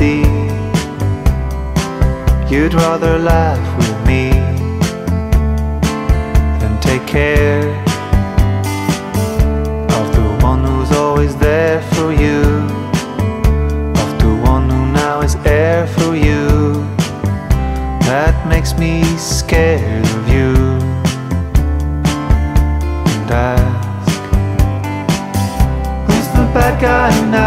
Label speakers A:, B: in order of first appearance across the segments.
A: see. You'd rather laugh with me Than take care Of the one who's always there for you Of the one who now is air for you. That makes me scared of you. And ask Who's the bad guy now?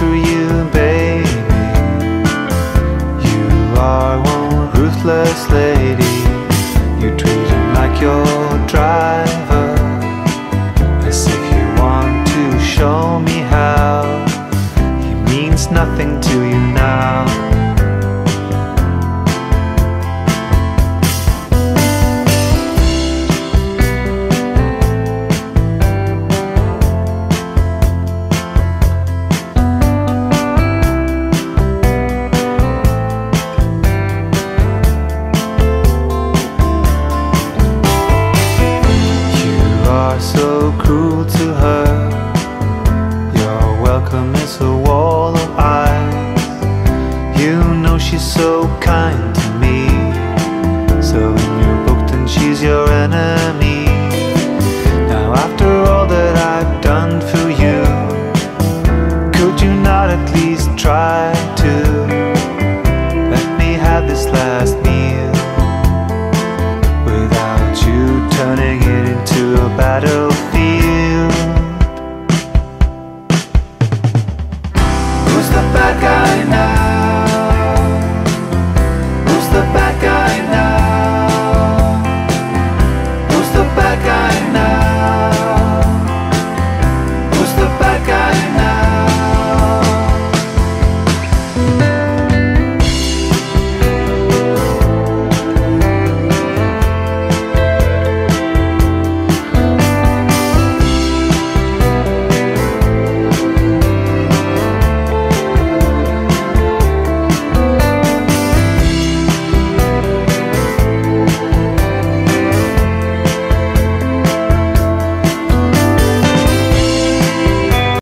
A: For you, baby. You are one ruthless welcome is a wall of ice. You know she's so kind to me. So in your book, then she's your enemy. I got enough.